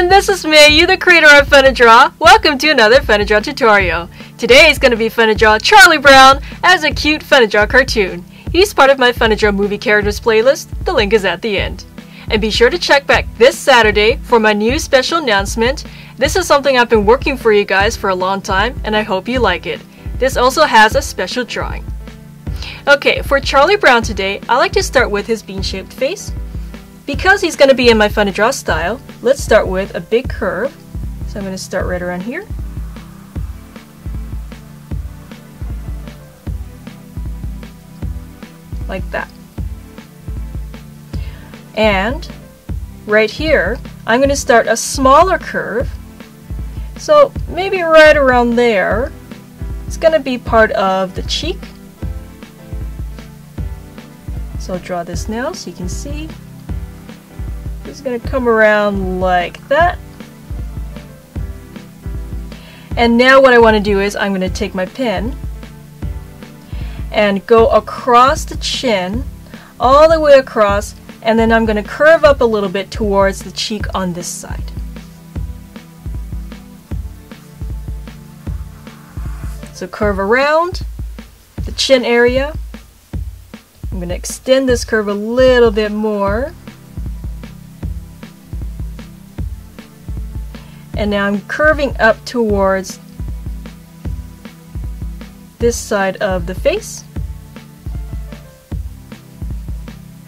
everyone, this is Mei Yu the creator of Fun2draw. Welcome to another Fun2draw tutorial. Today is going to be Funadraw Charlie Brown as a cute Funadraw cartoon. He's part of my Fun2draw movie characters playlist, the link is at the end. And be sure to check back this Saturday for my new special announcement. This is something I've been working for you guys for a long time and I hope you like it. This also has a special drawing. Okay, for Charlie Brown today, I like to start with his bean-shaped face. Because he's going to be in my fun to draw style, let's start with a big curve. So I'm going to start right around here. Like that. And right here, I'm going to start a smaller curve. So maybe right around there, it's going to be part of the cheek. So I'll draw this now so you can see. It's going to come around like that. And now what I want to do is I'm going to take my pen and go across the chin all the way across and then I'm going to curve up a little bit towards the cheek on this side. So curve around the chin area. I'm going to extend this curve a little bit more. And now I'm curving up towards this side of the face.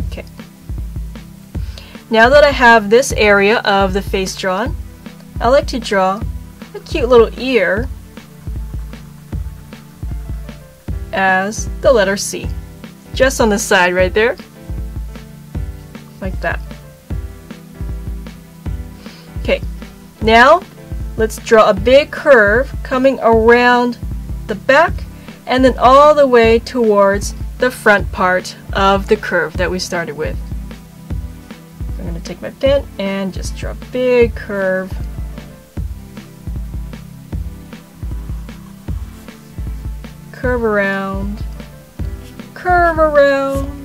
Okay. Now that I have this area of the face drawn, I like to draw a cute little ear as the letter C. Just on the side right there. Like that. Okay, now, let's draw a big curve coming around the back and then all the way towards the front part of the curve that we started with. I'm going to take my pen and just draw a big curve. Curve around, curve around,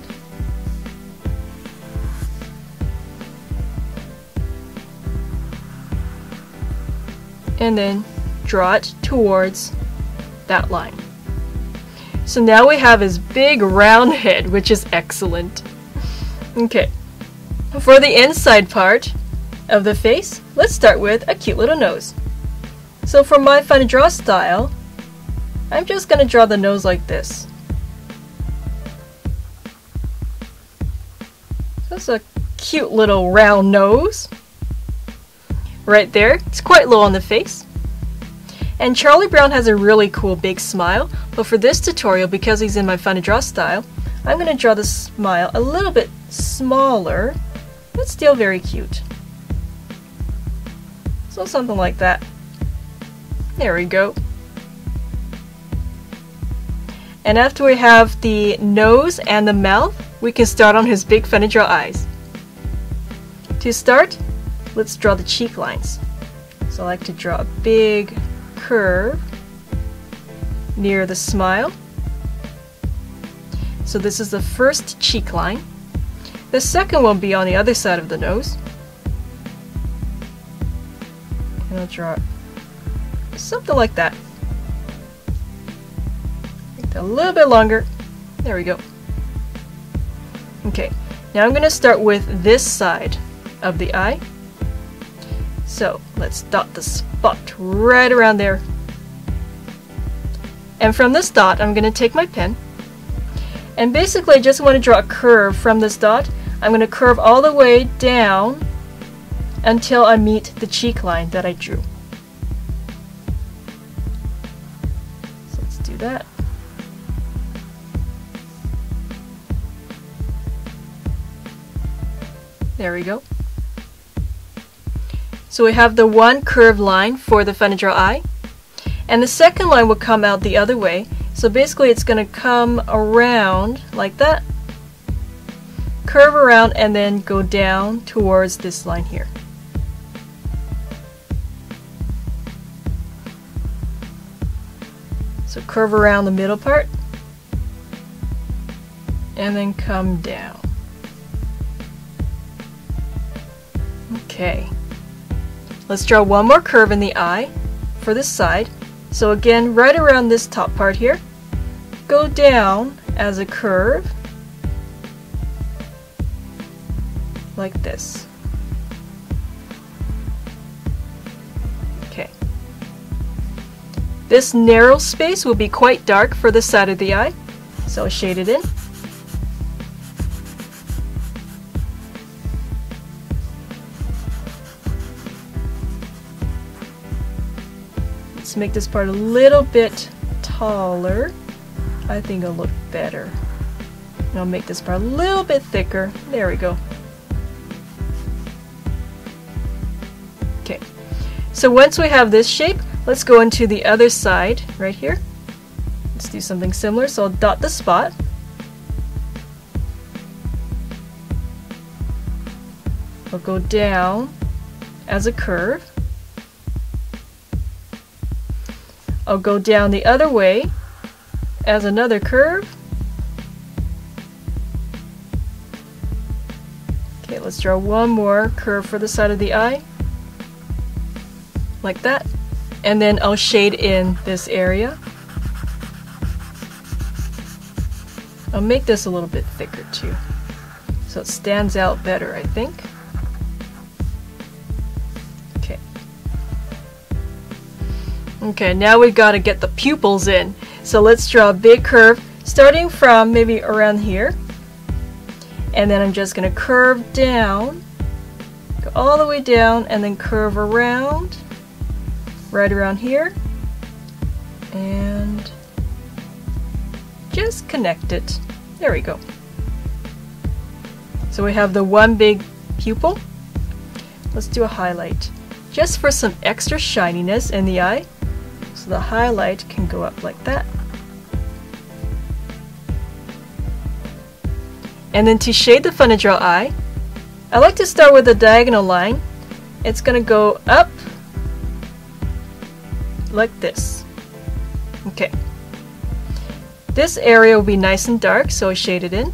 and then draw it towards that line. So now we have his big round head, which is excellent. Okay, for the inside part of the face, let's start with a cute little nose. So for my fun draw style, I'm just going to draw the nose like this. That's a cute little round nose right there. It's quite low on the face. And Charlie Brown has a really cool big smile, but for this tutorial, because he's in my Fun2draw style, I'm going to draw the smile a little bit smaller, but still very cute. So something like that. There we go. And after we have the nose and the mouth, we can start on his big Fun2draw eyes. To start, let's draw the cheek lines. So I like to draw a big curve near the smile. So this is the first cheek line. The second will be on the other side of the nose. And I'll draw something like that. A little bit longer. There we go. Okay, now I'm going to start with this side of the eye. So let's dot the spot right around there. And from this dot, I'm going to take my pen. And basically, I just want to draw a curve from this dot. I'm going to curve all the way down until I meet the cheek line that I drew. So let's do that. There we go. So we have the one curved line for the Fun2draw eye. And the second line will come out the other way. So basically it's going to come around like that, curve around, and then go down towards this line here. So curve around the middle part, and then come down. Let's draw one more curve in the eye for this side. So again, right around this top part here, go down as a curve like this. Okay. This narrow space will be quite dark for the side of the eye, so shade it in. Make this part a little bit taller. I think it'll look better. And I'll make this part a little bit thicker. There we go. Okay, so once we have this shape, let's go into the other side right here. Let's do something similar. So I'll dot the spot. I'll go down as a curve. I'll go down the other way as another curve. Okay, let's draw one more curve for the side of the eye. Like that. And then I'll shade in this area. I'll make this a little bit thicker too. So it stands out better, I think. Okay, now we've got to get the pupils in. So let's draw a big curve starting from maybe around here. And then I'm just going to curve down, go all the way down, and then curve around, right around here. And just connect it. There we go. So we have the one big pupil. Let's do a highlight. Just for some extra shininess in the eye. So the highlight can go up like that. And then to shade the Fun to Draw eye, I like to start with a diagonal line. It's going to go up like this. Okay. This area will be nice and dark, so I shade it in.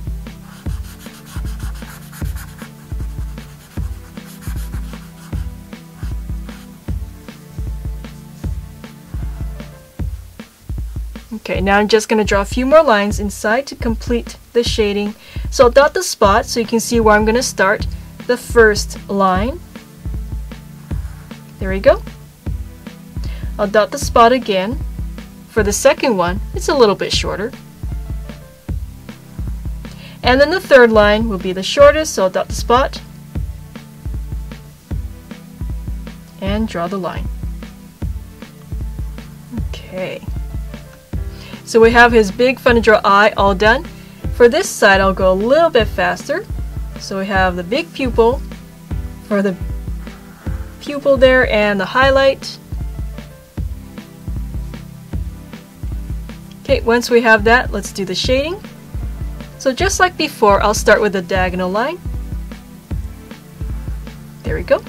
Okay, now I'm just going to draw a few more lines inside to complete the shading. So I'll dot the spot so you can see where I'm going to start the first line. There we go. I'll dot the spot again. For the second one, it's a little bit shorter. And then the third line will be the shortest, so I'll dot the spot. And draw the line. Okay. So we have his big Fun to Draw eye all done. For this side, I'll go a little bit faster. So we have the big pupil for the pupil there and the highlight. Okay, once we have that, let's do the shading. So just like before, I'll start with a diagonal line. There we go.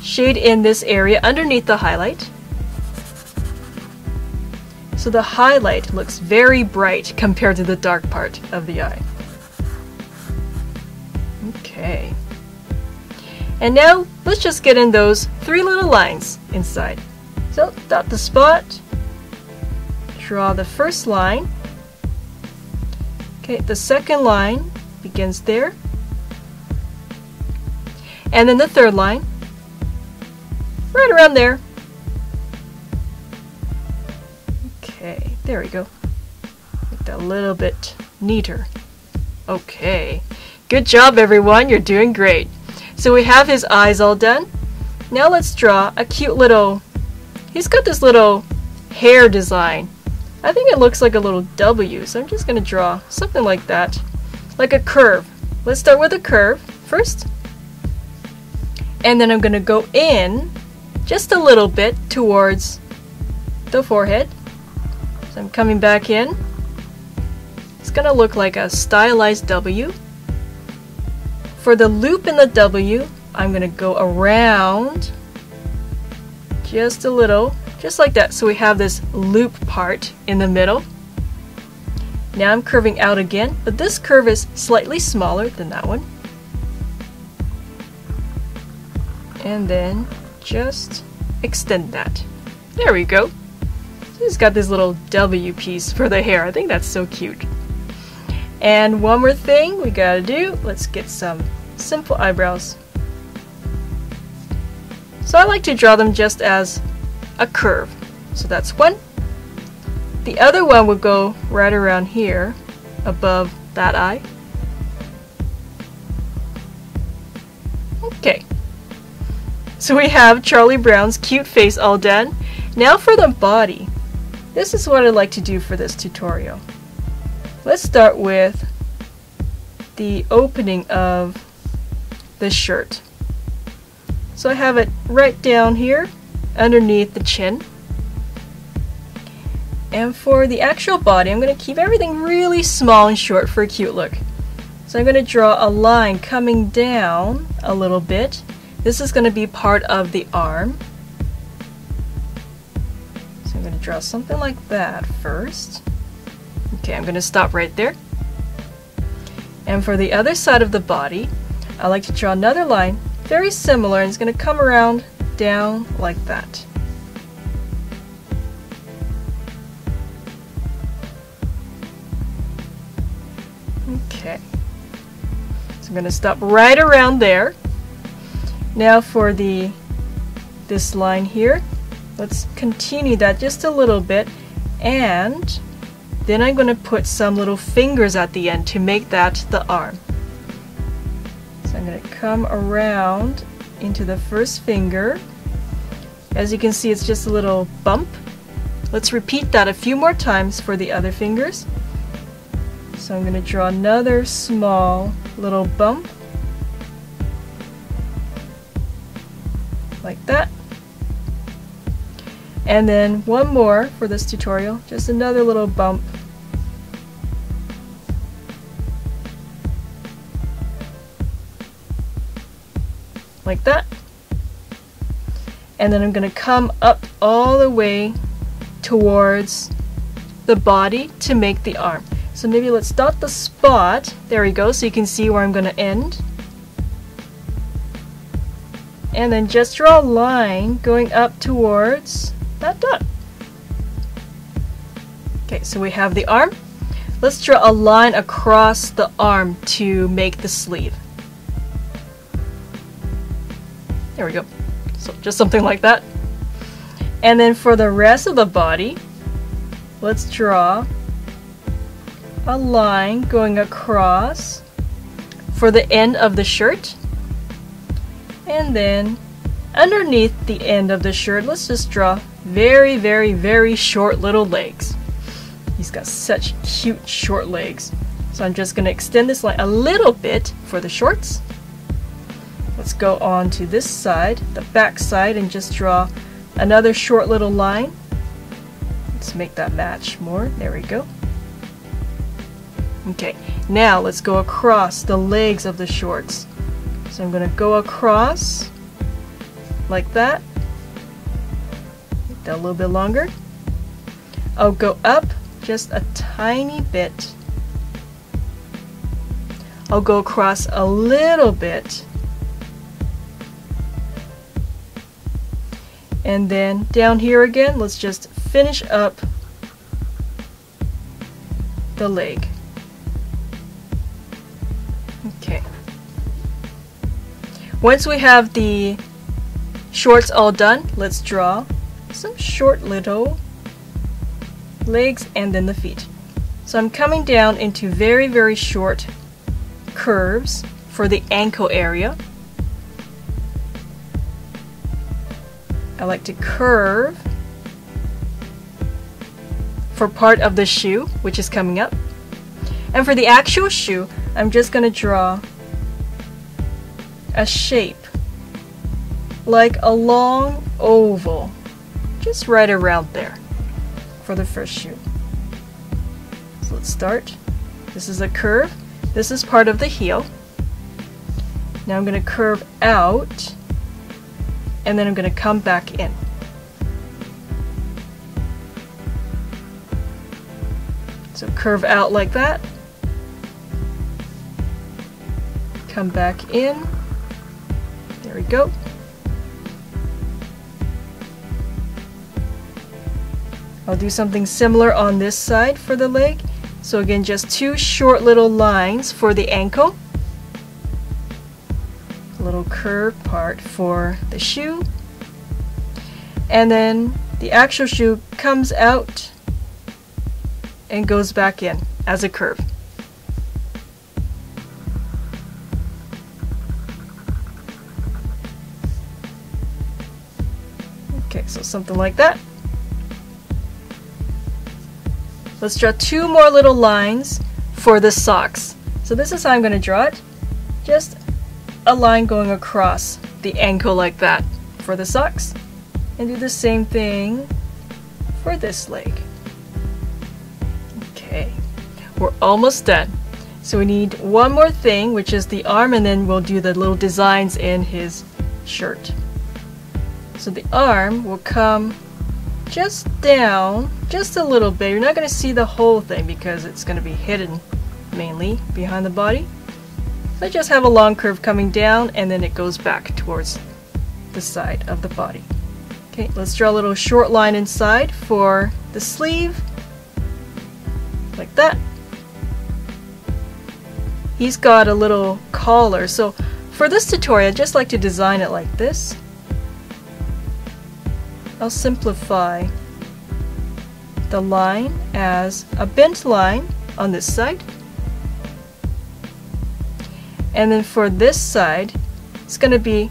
Shade in this area underneath the highlight. So the highlight looks very bright compared to the dark part of the eye. Okay. And now let's just get in those three little lines inside. So dot the spot, draw the first line. Okay, the second line begins there. And then the third line, right around there. There we go. Make that a little bit neater. Okay. Good job, everyone. You're doing great. So we have his eyes all done. Now let's draw a cute little... He's got this little hair design. I think it looks like a little W, so I'm just going to draw something like that. Like a curve. Let's start with a curve first. And then I'm going to go in just a little bit towards the forehead. So I'm coming back in. It's gonna look like a stylized W. For the loop in the W, I'm gonna go around just a little, just like that. So we have this loop part in the middle. Now I'm curving out again, but this curve is slightly smaller than that one. and then just extend that. There we go. It's got this little W piece for the hair. I think that's so cute. And one more thing we gotta do, let's get some simple eyebrows. So I like to draw them just as a curve. So that's one. The other one would go right around here, above that eye. Okay. So we have Charlie Brown's cute face all done. Now for the body. This is what I'd like to do for this tutorial. Let's start with the opening of the shirt. So I have it right down here underneath the chin. And for the actual body, I'm going to keep everything really small and short for a cute look. So I'm going to draw a line coming down a little bit. This is going to be part of the arm. I'm going to draw something like that first. Okay, I'm going to stop right there. And for the other side of the body, I like to draw another line, very similar, and it's going to come around down like that. Okay. So I'm going to stop right around there. Now for the this line here, let's continue that just a little bit and then I'm going to put some little fingers at the end to make that the arm. So I'm going to come around into the first finger. As you can see, it's just a little bump. Let's repeat that a few more times for the other fingers. So I'm going to draw another small little bump. Like that. And then one more for this tutorial, just another little bump like that. And then I'm going to come up all the way towards the body to make the arm. So maybe let's dot the spot. There we go, so you can see where I'm going to end. And then just draw a line going up towards that done. Okay, so we have the arm. Let's draw a line across the arm to make the sleeve. There we go. So just something like that. And then for the rest of the body, let's draw a line going across for the end of the shirt. And then underneath the end of the shirt, let's just draw very, very, very short little legs. He's got such cute short legs. So I'm just going to extend this line a little bit for the shorts. Let's go on to this side, the back side, and just draw another short little line. Let's make that match more. There we go. Okay, now let's go across the legs of the shorts. So I'm going to go across like that. A little bit longer. I'll go up just a tiny bit. I'll go across a little bit And then down here again, let's just finish up the leg. Okay. Once we have the shorts all done, let's draw some short little legs and then the feet. So I'm coming down into very, very short curves for the ankle area. I like to curve for part of the shoe, which is coming up. And for the actual shoe, I'm just going to draw a shape like a long oval, just right around there for the first shoe. So let's start. This is a curve. This is part of the heel. Now I'm going to curve out and then I'm going to come back in. So curve out like that, come back in, there we go, I'll do something similar on this side for the leg. So again, just two short little lines for the ankle. A little curved part for the shoe. And then the actual shoe comes out and goes back in as a curve. Okay, so something like that. Let's draw two more little lines for the socks. So this is how I'm going to draw it. Just a line going across the ankle like that for the socks. And do the same thing for this leg. Okay, we're almost done. So we need one more thing, which is the arm, and then we'll do the little designs in his shirt. So the arm will come just down, just a little bit. You're not going to see the whole thing because it's going to be hidden mainly behind the body. So just have a long curve coming down and then it goes back towards the side of the body. Okay, let's draw a little short line inside for the sleeve, like that. He's got a little collar, so for this tutorial, I'd just like to design it like this. I'll simplify the line as a bent line on this side. And then for this side, it's going to be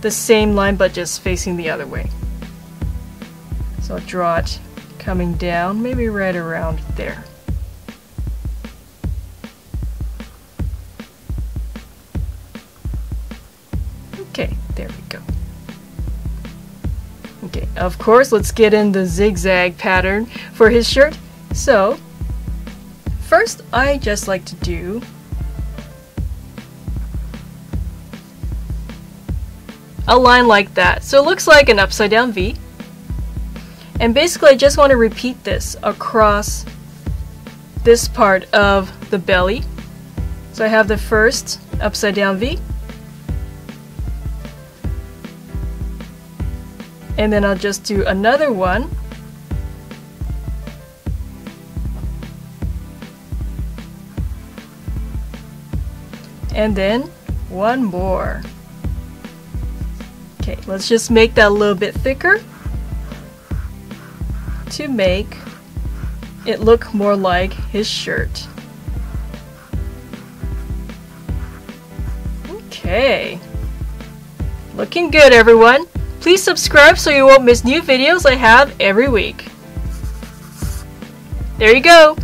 the same line but just facing the other way. So I'll draw it coming down, maybe right around there. Okay, of course, let's get in the zigzag pattern for his shirt. So, first I just like to do a line like that. So it looks like an upside down V. And basically I just want to repeat this across this part of the belly. So I have the first upside down V. And then I'll just do another one. And then one more. Okay, let's just make that a little bit thicker to make it look more like his shirt. Okay. Looking good, everyone. Please subscribe so you won't miss new videos I have every week. There you go.